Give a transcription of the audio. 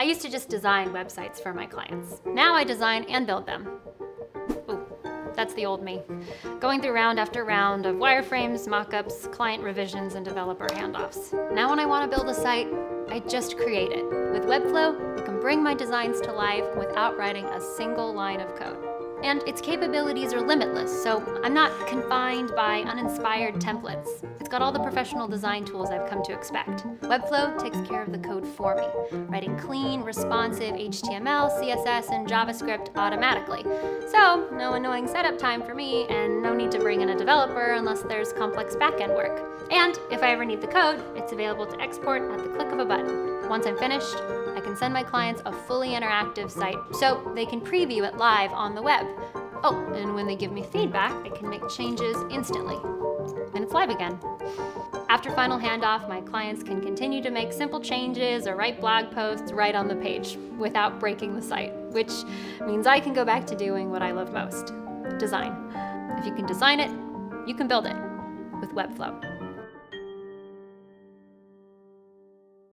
I used to just design websites for my clients. Now I design and build them. Ooh, that's the old me. Going through round after round of wireframes, mockups, client revisions, and developer handoffs. Now when I want to build a site, I just create it. With Webflow, I can bring my designs to life without writing a single line of code. And its capabilities are limitless, so I'm not confined by uninspired templates. It's got all the professional design tools I've come to expect. Webflow takes care of the code for me, writing clean, responsive HTML, CSS, and JavaScript automatically. So, no annoying setup time for me, and no need to bring in a developer unless there's complex backend work. And if I ever need the code, it's available to export at the click of a button. Once I'm finished, I can send my clients a fully interactive site so they can preview it live on the web. Oh, and when they give me feedback, I can make changes instantly. And it's live again. After final handoff, my clients can continue to make simple changes or write blog posts right on the page without breaking the site, which means I can go back to doing what I love most design. If you can design it, you can build it with Webflow.